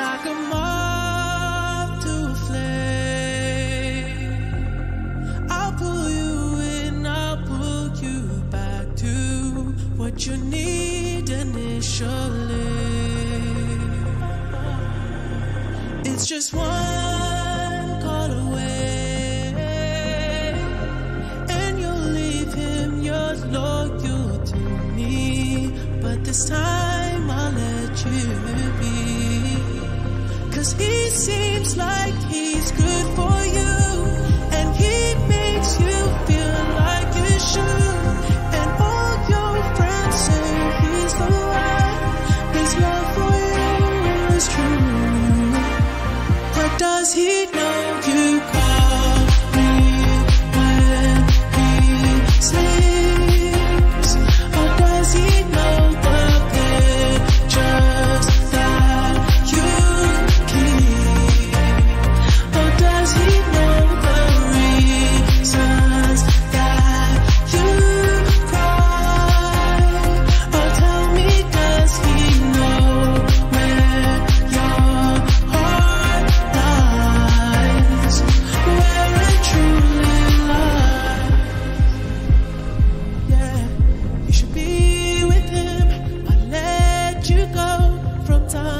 like a moth to a flame. I'll pull you in, I'll pull you back to what you need initially. It's just one call away, and you'll leave him. You're loyal to me, but this time from time.